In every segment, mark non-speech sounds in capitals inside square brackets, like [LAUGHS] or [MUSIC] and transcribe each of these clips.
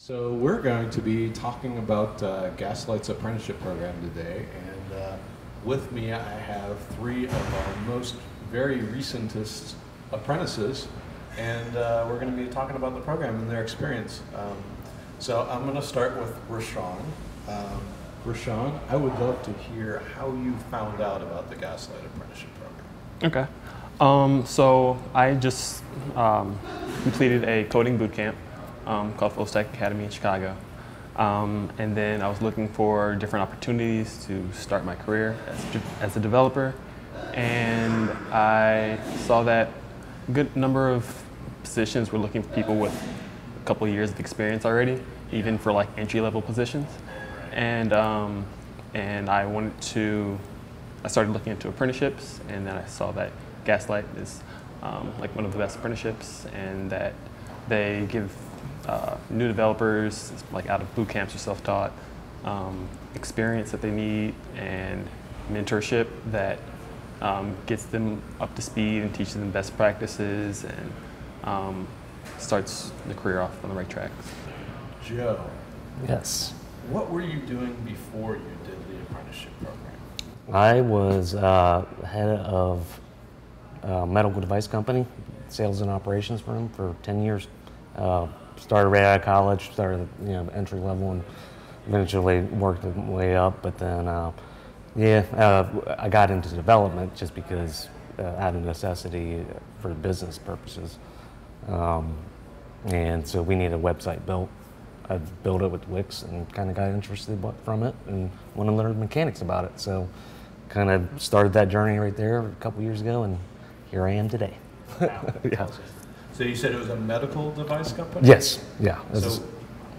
So we're going to be talking about uh, Gaslight's apprenticeship program today, and uh, with me I have three of our most very recentest apprentices, and uh, we're going to be talking about the program and their experience. Um, so I'm going to start with Rashaun. Um, Rashaun, I would love to hear how you found out about the Gaslight apprenticeship program. Okay. Um, so I just um, completed a coding boot camp um, called Fullstack Academy in Chicago. Um, and then I was looking for different opportunities to start my career as, as a developer. And I saw that a good number of positions were looking for people with a couple years of experience already, even for like entry level positions. And, um, and I wanted to, I started looking into apprenticeships, and then I saw that Gaslight is um, like one of the best apprenticeships, and that they give uh, new developers, like out of boot camps or self-taught, um, experience that they need and mentorship that um, gets them up to speed and teaches them best practices and um, starts the career off on the right track. Joe, Yes. what were you doing before you did the apprenticeship program? I was uh, head of a medical device company, sales and operations for them for 10 years. Uh, started right out of college, started you know entry level, and eventually worked my way up. But then, uh, yeah, uh, I got into development just because uh, out of necessity for business purposes. Um, and so we needed a website built. I built it with Wix and kind of got interested from it and wanted to learn mechanics about it. So kind of started that journey right there a couple years ago, and here I am today. [LAUGHS] yeah. So you said it was a medical device company? Yes. Yeah. So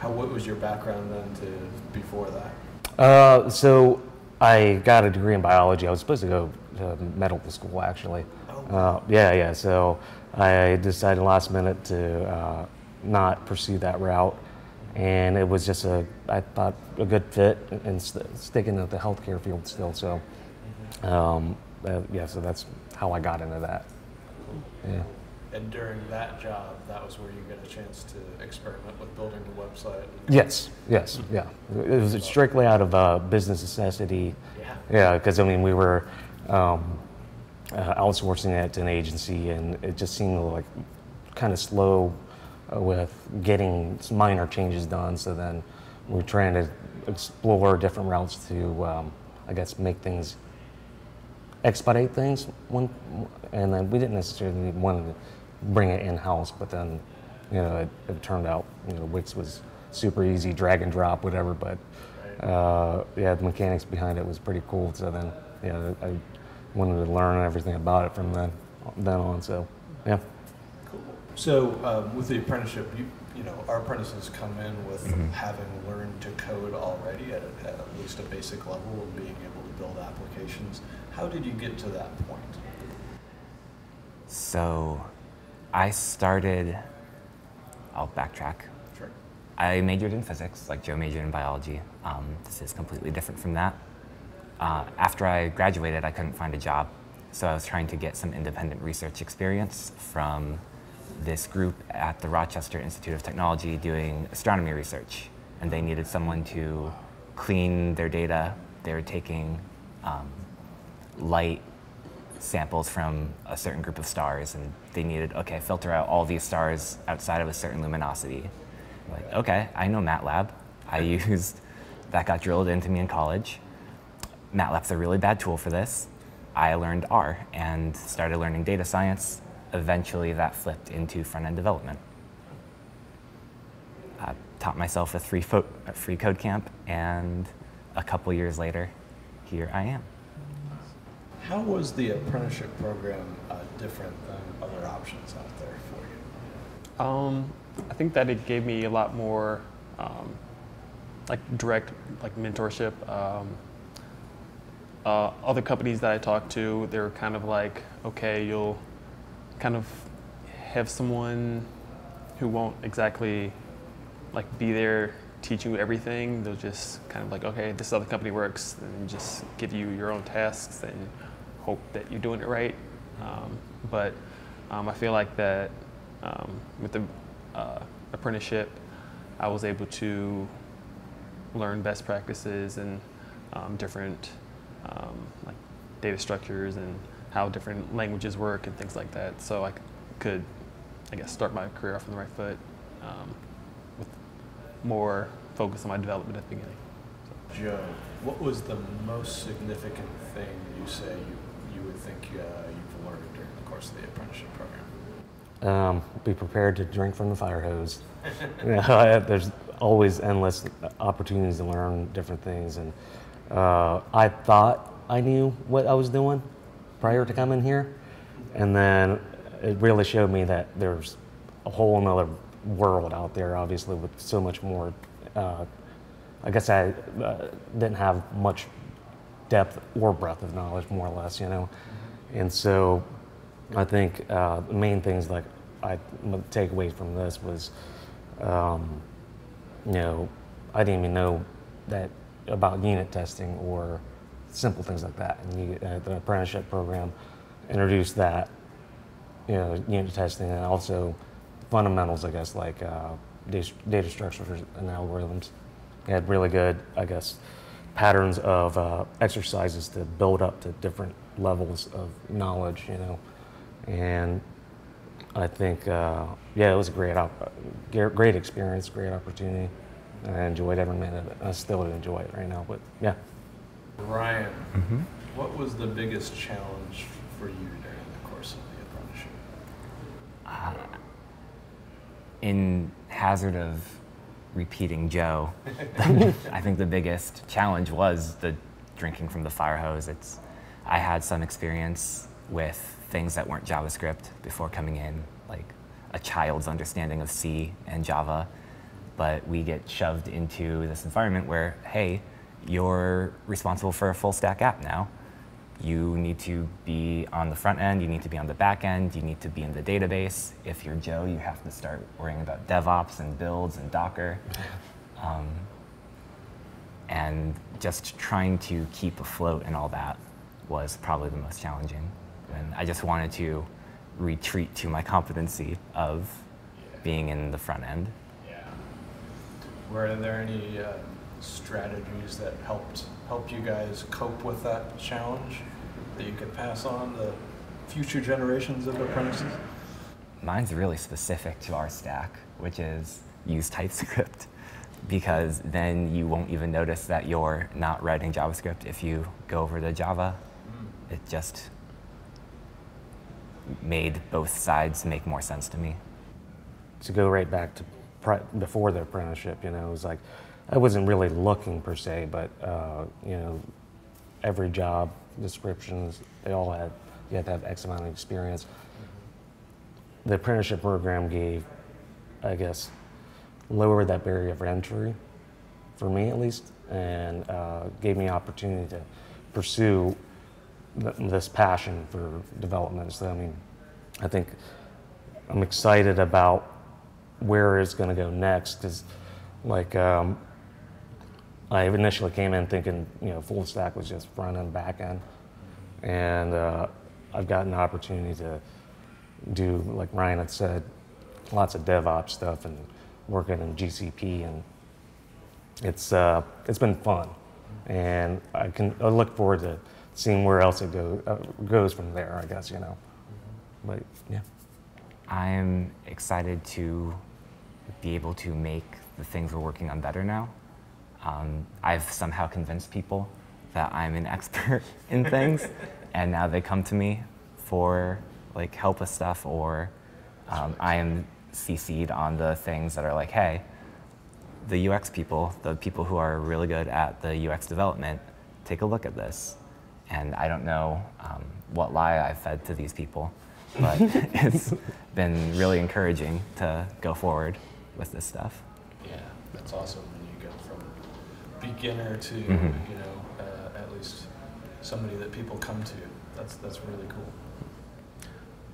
how, what was your background then to before that? Uh, so I got a degree in biology. I was supposed to go to medical school actually. Oh. Uh, yeah, yeah. So I decided last minute to uh, not pursue that route, and it was just a I thought a good fit and st- sticking to the healthcare field still. So um, uh, yeah, so that's how I got into that. Yeah. And during that job, that was where you get a chance to experiment with building the website? Yes, yes, yeah. It was strictly out of uh, business necessity. Yeah. Yeah, because I mean, we were um, uh, outsourcing it to an agency, and it just seemed like kind of slow uh, with getting minor changes done. So then we we're trying to explore different routes to, um, I guess, make things expedite things. One, and then we didn't necessarily want to bring it in house, but then you know it, it turned out you know Wix was super easy, drag and drop, whatever. But uh, yeah, the mechanics behind it was pretty cool. So then yeah, I wanted to learn everything about it from then then on. So yeah. Cool. So uh, with the apprenticeship, you, you know, our apprentices come in with Mm-hmm. having learned to code already at, a, at least a basic level and being able to build applications. How did you get to that point? So I started, I'll backtrack. Sure. I majored in physics, like Joe majored in biology. Um, this is completely different from that. Uh, after I graduated, I couldn't find a job, so I was trying to get some independent research experience from this group at the Rochester Institute of Technology doing astronomy research. And they needed someone to clean their data. They were taking um, light samples from a certain group of stars and they needed okay filter out all these stars outside of a certain luminosity. Like okay i know matlab. I used that got drilled into me in college. Matlab's a really bad tool for this. I learned r and started learning data science. Eventually that flipped into front-end development. I taught myself a free, a free code camp and a couple years later here i am How was the apprenticeship program uh, different than other options out there for you? Um, I think that it gave me a lot more um, like direct like mentorship. Um, uh, other companies that I talked to, they were kind of like, okay, you'll kind of have someone who won't exactly like be there teach you everything. They'll just kind of like, okay, this other company works, and just give you your own tasks and hope that you're doing it right. Um, but um, I feel like that um, with the uh, apprenticeship, I was able to learn best practices and um, different like data structures and how different languages work and things like that. So I could, I guess, start my career off on the right foot um, with more focus on my development at the beginning. Joe, what was the most significant thing you say you, think uh, you've learned during the course of the apprenticeship program? Um, be prepared to drink from the fire hose. you know, [LAUGHS] I- there's always endless opportunities to learn different things, and uh, I thought I knew what I was doing prior to coming here, and then it really showed me that there's a whole another world out there. Obviously, with so much more. Uh, I guess I uh, didn't have much depth or breadth of knowledge, more or less, you know, and so I think uh, the main things like I take away from this was, um, you know, I didn't even know that about unit testing or simple things like that. And you, uh, the apprenticeship program introduced that, you know, unit testing and also fundamentals, I guess, like uh, data, structures and algorithms. They had really good, I guess, patterns of uh, exercises to build up to different levels of knowledge, you know. And I think, uh, yeah, it was a great, op- great experience, great opportunity. I enjoyed every minute of it. I still enjoy it right now, but yeah. Ryan, what was the biggest challenge for you during the course of the apprenticeship? in hazard of repeating Joe, [LAUGHS] I think the biggest challenge was the drinking from the fire hose. It's, I had some experience with things that weren't JavaScript before coming in, like a child's understanding of C and Java. But we get shoved into this environment where, hey, you're responsible for a full stack app now. You need to be on the front end, you need to be on the back end, you need to be in the database. If you're Joe, you have to start worrying about DevOps and builds and Docker. Um, and just trying to keep afloat and all that was probably the most challenging. And I just wanted to retreat to my competency of being in the front end. Yeah. Were there any uh, strategies that helped help you guys cope with that challenge that you could pass on to future generations of apprentices? Mine's really specific to our stack, which is use TypeScript, because then you won't even notice that you're not writing JavaScript if you go over to Java. Hmm. It just made both sides make more sense to me. to go right back to pri- before the apprenticeship, you know, it was like I wasn't really looking per se, but uh, you know, every job descriptions they all had you had to have X amount of experience. The apprenticeship program gave, I guess, lowered that barrier of entry for me at least, and uh, gave me opportunity to pursue th- this passion for development. So I mean, I think I'm excited about where it's going to go next because, like, um, I initially came in thinking, you know, full stack was just front end, back end, and uh, I've gotten the opportunity to do, like Ryan had said, lots of DevOps stuff and working in GCP, and it's uh, it's been fun, and I can I look forward to seeing where else it go, uh, goes from there. I guess you know, but yeah. I'm excited to be able to make the things we're working on better now. Um, I've somehow convinced people that I'm an [LAUGHS] expert in things, [LAUGHS] and now they come to me for like help with stuff, or um, I am CC'd on the things that are like, hey, the UX people, the people who are really good at the UX development, take a look at this. And I don't know um, what lie I've fed to these people, but [LAUGHS] it's been really encouraging to go forward with this stuff. Yeah, that's awesome when you go from beginner to Mhm. you know uh, at least somebody that people come to. That's that's really cool.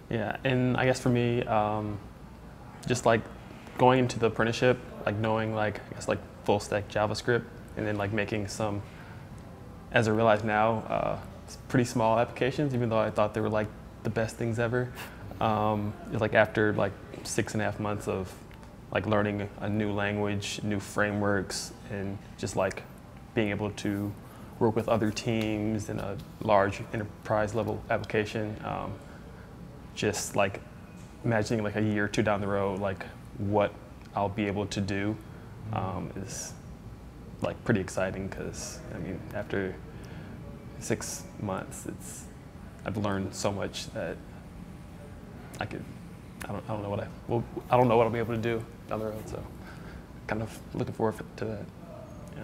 Yeah, and I guess for me, um, just like going into the apprenticeship, like knowing like I guess like full stack JavaScript, and then like making some, as I realize now, uh, pretty small applications. Even though I thought they were like the best things ever, um, like after like six and a half months of like learning a new language, new frameworks, and just like being able to work with other teams in a large enterprise level application. Um, just like imagining like a year or two down the road, like what I'll be able to do um, is like pretty exciting because I mean after six months, it's I've learned so much that I could I don't, I don't know what I well I don't know what I'll be able to do down the road. So kind of looking forward to that. Yeah.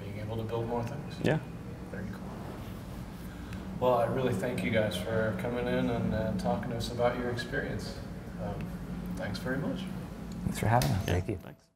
Being able to build more things. Yeah. Very cool. Well, I really thank you guys for coming in and uh, talking to us about your experience. Um, thanks very much. Thanks for having us. Thank you. Thanks.